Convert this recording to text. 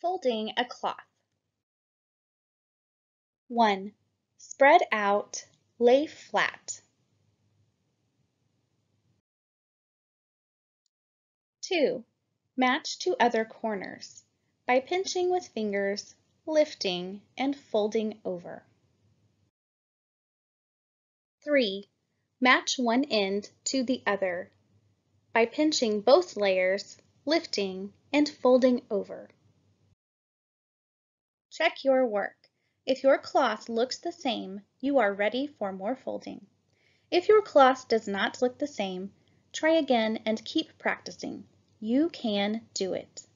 Folding a cloth. 1. Spread out, lay flat. 2. Match to other corners by pinching with fingers, lifting, and folding over. 3. Match one end to the other by pinching both layers, lifting, and folding over. Check your work. If your cloth looks the same, you are ready for more folding. If your cloth does not look the same, try again and keep practicing. You can do it.